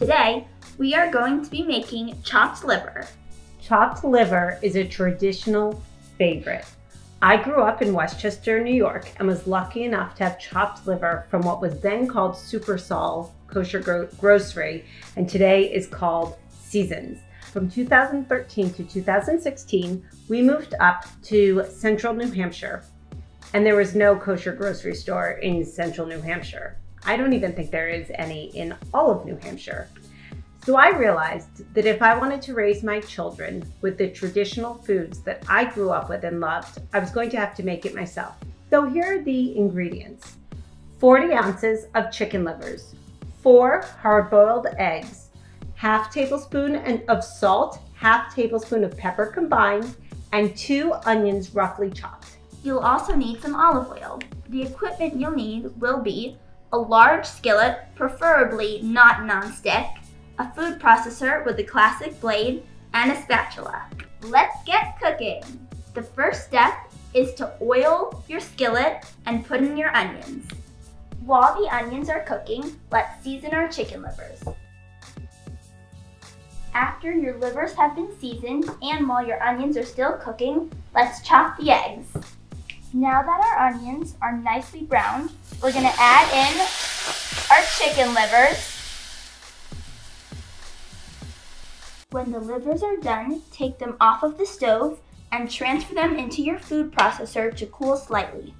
Today, we are going to be making chopped liver. Chopped liver is a traditional favorite. I grew up in Westchester, New York, and was lucky enough to have chopped liver from what was then called Super Sol Kosher Gro- Grocery, and today is called Seasons. From 2013 to 2016, we moved up to central New Hampshire, and there was no kosher grocery store in central New Hampshire. I don't even think there is any in all of New Hampshire. So I realized that if I wanted to raise my children with the traditional foods that I grew up with and loved, I was going to have to make it myself. So here are the ingredients 40 ounces of chicken livers, four hard boiled eggs, half tablespoon of salt, half tablespoon of pepper combined, and two onions roughly chopped. You'll also need some olive oil. The equipment you'll need will be a large skillet, preferably not non-stick, a food processor with a classic blade, and a spatula. Let's get cooking! The first step is to oil your skillet and put in your onions. While the onions are cooking, let's season our chicken livers. After your livers have been seasoned and while your onions are still cooking, let's chop the eggs. Now that our onions are nicely browned, we're gonna add in our chicken livers. When the livers are done, take them off of the stove and transfer them into your food processor to cool slightly.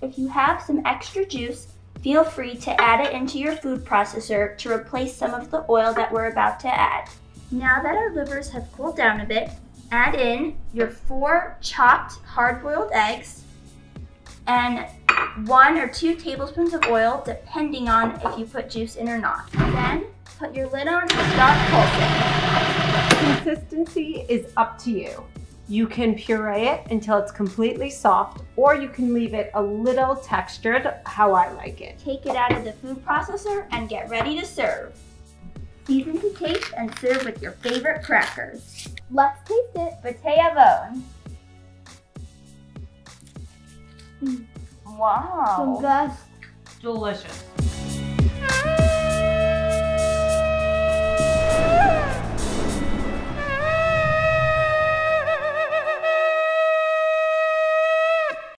If you have some extra juice, feel free to add it into your food processor to replace some of the oil that we're about to add. Now that our livers have cooled down a bit, add in your four chopped hard-boiled eggs and one or two tablespoons of oil, depending on if you put juice in or not. Then put your lid on and start pulsing. Consistency is up to you. You can puree it until it's completely soft, or you can leave it a little textured, how I like it. Take it out of the food processor and get ready to serve. Season to taste and serve with your favorite crackers. Let's taste it. Batea Bone. Mm. Wow. Delicious.